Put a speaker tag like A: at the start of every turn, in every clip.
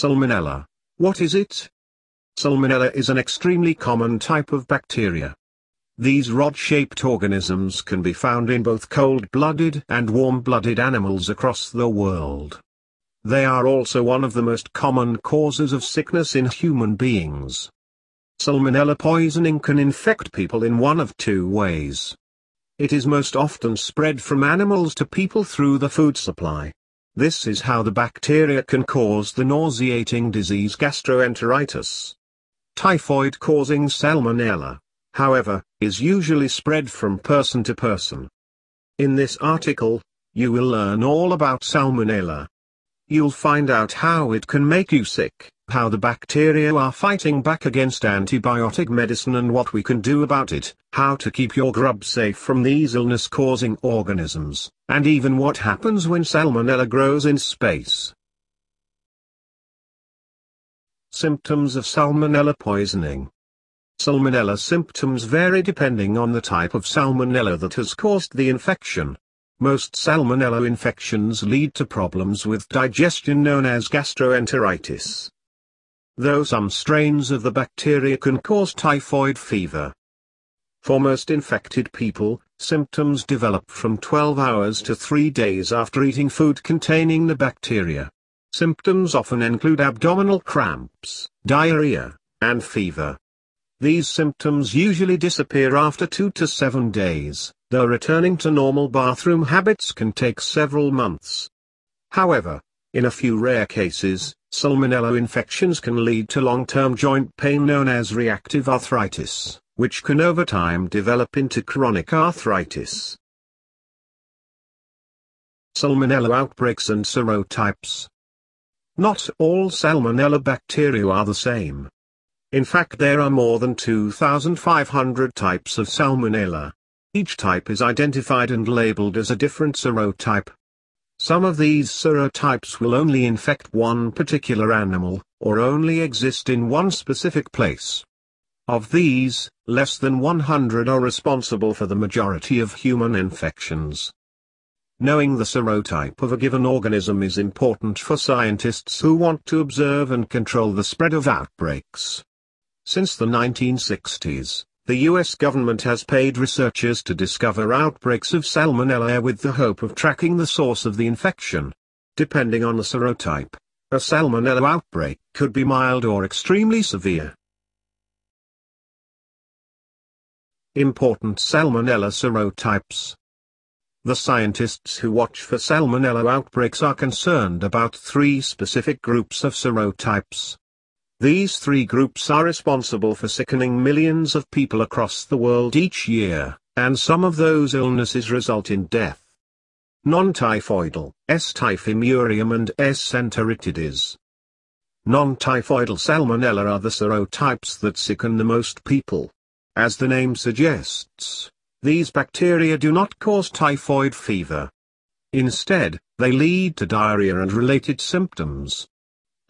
A: Salmonella. What is it? Salmonella is an extremely common type of bacteria. These rod-shaped organisms can be found in both cold-blooded and warm-blooded animals across the world. They are also one of the most common causes of sickness in human beings. Salmonella poisoning can infect people in one of two ways. It is most often spread from animals to people through the food supply. This is how the bacteria can cause the nauseating disease gastroenteritis. Typhoid-causing salmonella, however, is usually spread from person to person. In this article, you will learn all about salmonella. You'll find out how it can make you sick, how the bacteria are fighting back against antibiotic medicine and what we can do about it, how to keep your grub safe from these illness-causing organisms, and even what happens when salmonella grows in space. Symptoms of salmonella poisoning Salmonella symptoms vary depending on the type of salmonella that has caused the infection. Most salmonella infections lead to problems with digestion known as gastroenteritis. Though some strains of the bacteria can cause typhoid fever. For most infected people, symptoms develop from 12 hours to 3 days after eating food containing the bacteria. Symptoms often include abdominal cramps, diarrhea, and fever. These symptoms usually disappear after 2 to 7 days, though returning to normal bathroom habits can take several months. However, in a few rare cases, salmonella infections can lead to long-term joint pain known as reactive arthritis, which can over time develop into chronic arthritis. Salmonella outbreaks and serotypes. Not all salmonella bacteria are the same. In fact there are more than 2,500 types of Salmonella. Each type is identified and labeled as a different serotype. Some of these serotypes will only infect one particular animal, or only exist in one specific place. Of these, less than 100 are responsible for the majority of human infections. Knowing the serotype of a given organism is important for scientists who want to observe and control the spread of outbreaks. Since the 1960s, the US government has paid researchers to discover outbreaks of salmonella with the hope of tracking the source of the infection. Depending on the serotype, a salmonella outbreak could be mild or extremely severe. Important salmonella serotypes The scientists who watch for salmonella outbreaks are concerned about three specific groups of serotypes. These three groups are responsible for sickening millions of people across the world each year, and some of those illnesses result in death. Non-typhoidal, S. typhimurium and S. enteritidis. Non-typhoidal salmonella are the serotypes that sicken the most people. As the name suggests, these bacteria do not cause typhoid fever. Instead, they lead to diarrhea and related symptoms.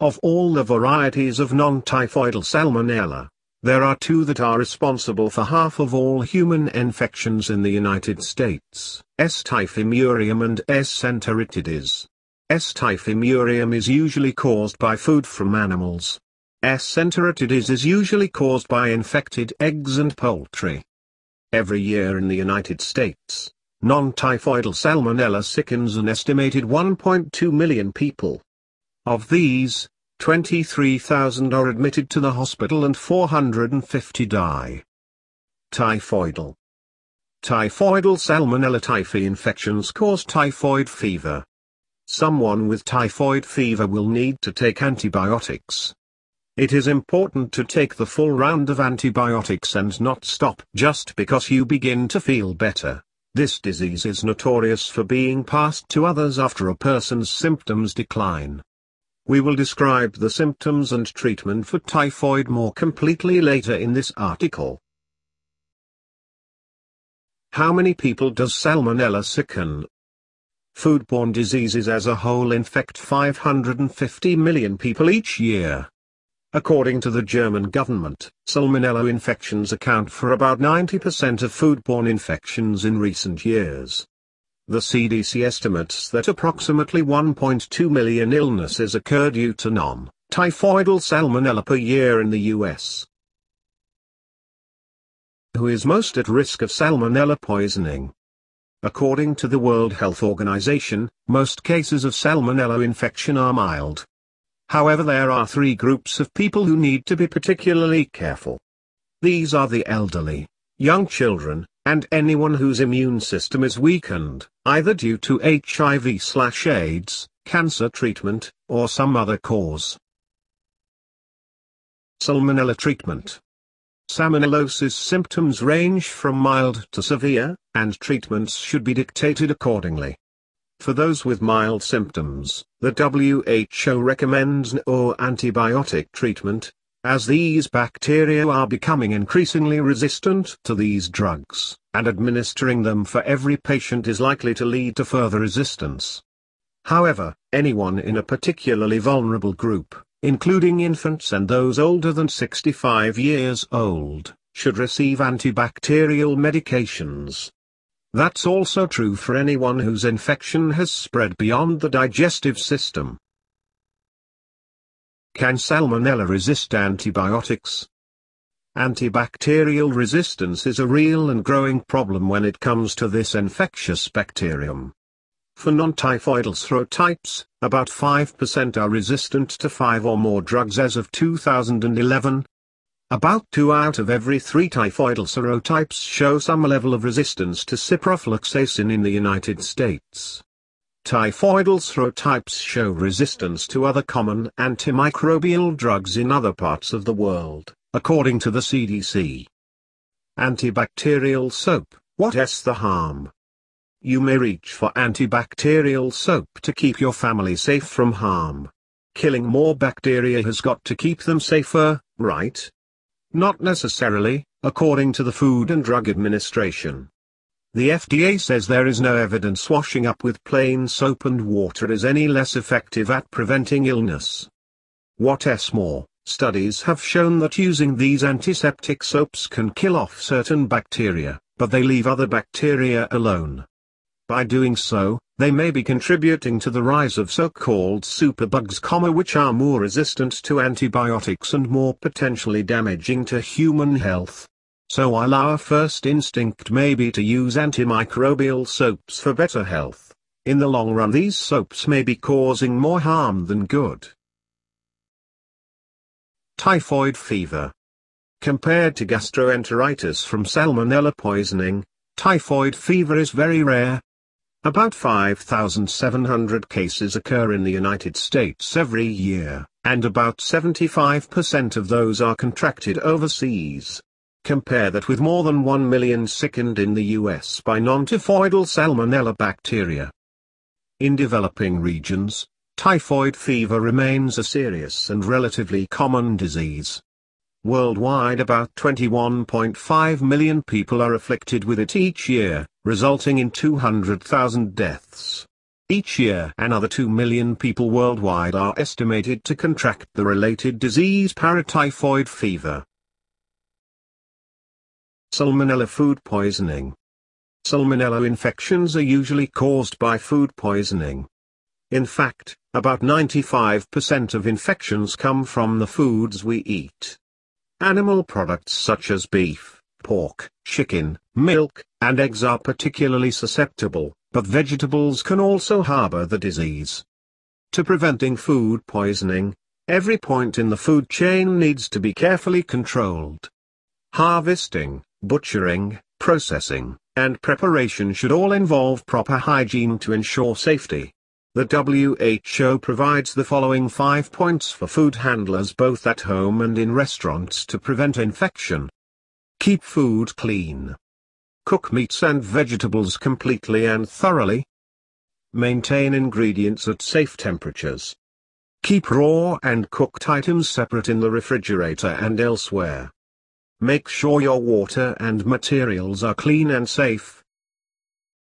A: Of all the varieties of non-typhoidal salmonella, there are two that are responsible for half of all human infections in the United States, S. typhimurium and S. enteritidis. S. typhimurium is usually caused by food from animals. S. enteritidis is usually caused by infected eggs and poultry. Every year in the United States, non-typhoidal salmonella sickens an estimated 1.2 million people. Of these, 23,000 are admitted to the hospital and 450 die. Typhoidal Typhoidal salmonella typhi infections cause typhoid fever. Someone with typhoid fever will need to take antibiotics. It is important to take the full round of antibiotics and not stop just because you begin to feel better. This disease is notorious for being passed to others after a person's symptoms decline. We will describe the symptoms and treatment for typhoid more completely later in this article. How many people does Salmonella sicken? Foodborne diseases as a whole infect 550 million people each year. According to the German government, Salmonella infections account for about 90% of foodborne infections in recent years. The CDC estimates that approximately 1.2 million illnesses occur due to non typhoidal salmonella per year in the US. Who is most at risk of salmonella poisoning? According to the World Health Organization, most cases of salmonella infection are mild. However there are three groups of people who need to be particularly careful. These are the elderly, young children, and anyone whose immune system is weakened, either due to HIV/AIDS, cancer treatment, or some other cause. Salmonella treatment Salmonellosis symptoms range from mild to severe, and treatments should be dictated accordingly. For those with mild symptoms, the WHO recommends no antibiotic treatment, as these bacteria are becoming increasingly resistant to these drugs, and administering them for every patient is likely to lead to further resistance. However, anyone in a particularly vulnerable group, including infants and those older than 65 years old, should receive antibacterial medications. That's also true for anyone whose infection has spread beyond the digestive system. Can Salmonella resist antibiotics? Antibacterial resistance is a real and growing problem when it comes to this infectious bacterium. For non-typhoidal serotypes, about 5% are resistant to 5 or more drugs as of 2011. About 2 out of every 3 typhoidal serotypes show some level of resistance to ciprofloxacin in the United States. Typhoidal serotypes show resistance to other common antimicrobial drugs in other parts of the world, according to the CDC. Antibacterial soap, what is the harm? You may reach for antibacterial soap to keep your family safe from harm. Killing more bacteria has got to keep them safer, right? Not necessarily, according to the Food and Drug Administration. The FDA says there is no evidence washing up with plain soap and water is any less effective at preventing illness. What's more, studies have shown that using these antiseptic soaps can kill off certain bacteria, but they leave other bacteria alone. By doing so, they may be contributing to the rise of so-called superbugs, which are more resistant to antibiotics and more potentially damaging to human health. So while our first instinct may be to use antimicrobial soaps for better health, in the long run these soaps may be causing more harm than good. Typhoid fever. Compared to gastroenteritis from salmonella poisoning, typhoid fever is very rare. About 5,700 cases occur in the United States every year, and about 75% of those are contracted overseas. Compare that with more than 1 million sickened in the US by non-typhoidal salmonella bacteria. In developing regions, typhoid fever remains a serious and relatively common disease. Worldwide about 21.5 million people are afflicted with it each year, resulting in 200,000 deaths. Each year another 2 million people worldwide are estimated to contract the related disease paratyphoid fever. Salmonella food poisoning. Salmonella infections are usually caused by food poisoning. In fact, about 95% of infections come from the foods we eat. Animal products such as beef, pork, chicken, milk, and eggs are particularly susceptible, but vegetables can also harbor the disease. To preventing food poisoning, every point in the food chain needs to be carefully controlled. Harvesting, butchering, processing, and preparation should all involve proper hygiene to ensure safety. The WHO provides the following five points for food handlers both at home and in restaurants to prevent infection. Keep food clean. Cook meats and vegetables completely and thoroughly. Maintain ingredients at safe temperatures. Keep raw and cooked items separate in the refrigerator and elsewhere. Make sure your water and materials are clean and safe.